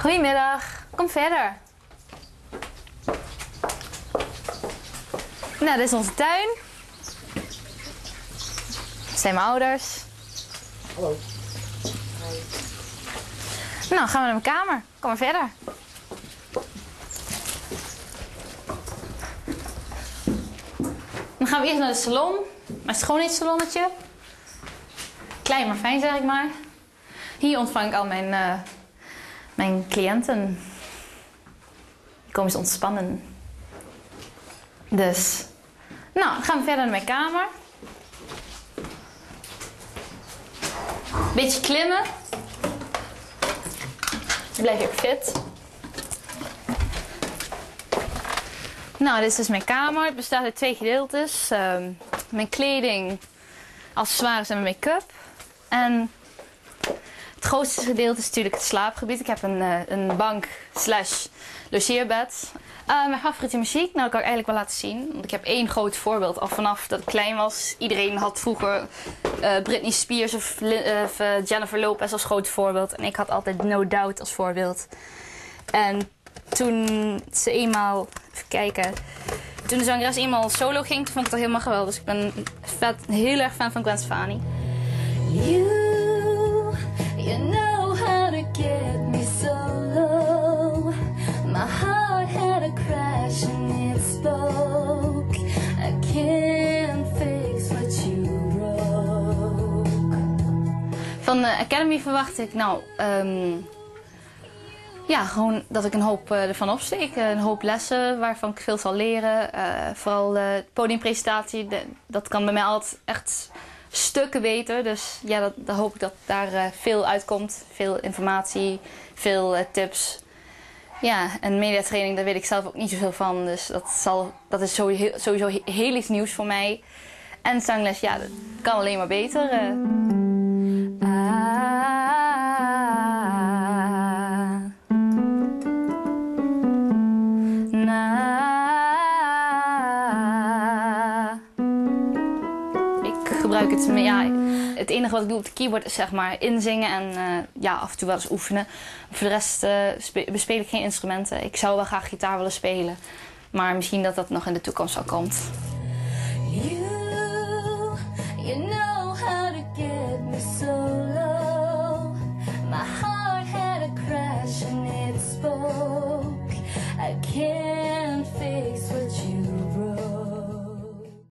Goedemiddag, kom verder. Nou, dit is onze tuin. Dit zijn mijn ouders. Hallo. Nou, gaan we naar mijn kamer. Kom maar verder. Dan gaan we eerst naar de salon. Mijn schoonheidssalonnetje. Klein maar fijn, zeg ik maar. Hier ontvang ik al mijn, eh, mijn cliënten. Komen eens ontspannen. Dus, nou, gaan we verder naar mijn kamer. Beetje klimmen. Blijf ook fit. Nou, dit is dus mijn kamer. Het bestaat uit twee gedeeltes. Ehm, mijn kleding, accessoires en mijn make-up. En het grootste gedeelte is natuurlijk het slaapgebied. Ik heb een, eh, een bank slash logeerbed. Eh, mijn favoriete muziek, nou dat kan ik eigenlijk wel laten zien. Want ik heb één groot voorbeeld al vanaf dat ik klein was. Iedereen had vroeger eh, Britney Spears of, Jennifer Lopez als groot voorbeeld. En ik had altijd No Doubt als voorbeeld. En toen ze eenmaal, even kijken, toen de zangeres eenmaal solo ging, toen vond ik al helemaal geweldig. Dus ik ben vet, heel erg fan van Gwen Stefani. Van de Academy verwacht ik nou, ehm, ja, gewoon dat ik een hoop eh, ervan opsteek. Een hoop lessen waarvan ik veel zal leren. Eh, vooral de podiumpresentatie, dat kan bij mij altijd echt stukken beter. Dus ja, dat, dan hoop ik dat daar eh, veel uitkomt. Veel informatie, veel eh, tips. Ja, en mediatraining, daar weet ik zelf ook niet zoveel van. Dus dat, zal, dat is sowieso, sowieso he- heel iets nieuws voor mij. En zangles, ja, dat kan alleen maar beter. Ah, ah. Ik gebruik het. Ja, het enige wat ik doe op de keyboard is zeg maar inzingen en eh, ja, af en toe wel eens oefenen. Voor de rest uh, bespeel ik geen instrumenten. Ik zou wel graag gitaar willen spelen. Maar misschien dat dat nog in de toekomst al komt. You, you know how to get me